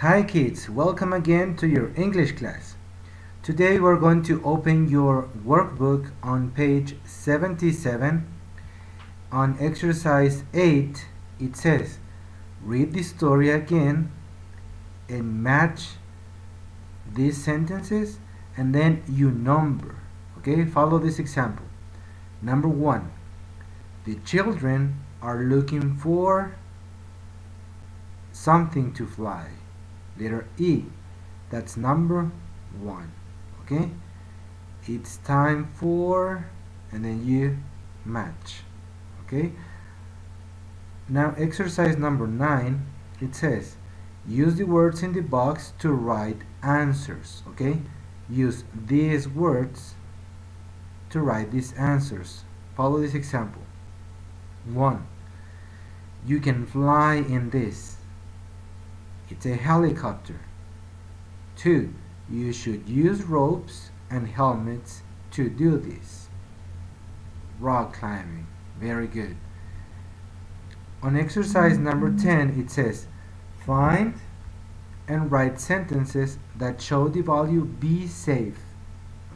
Hi kids, welcome again to your English class. Today we're going to open your workbook on page 77. On exercise 8, it says, read the story again and match these sentences and then you number. Okay, follow this example. Number one, the children are looking for something to fly. Letter E, that's number one. Okay, it's time for, and then you match. Okay, now exercise number nine, it says, use the words in the box to write answers. Okay, use these words to write these answers. Follow this example. 1. You can fly in this. It's a helicopter. 2. You should use ropes and helmets to do this. Rock climbing. Very good. On exercise number 10, it says, find and write sentences that show the value be safe.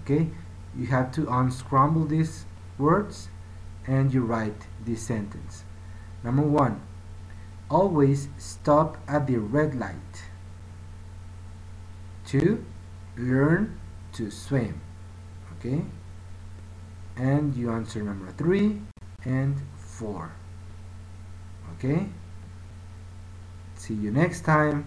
Okay? You have to unscramble these words and you write this sentence. Number one, always stop at the red light. Two, learn to swim. Okay? And you answer number three and four. Okay? See you next time.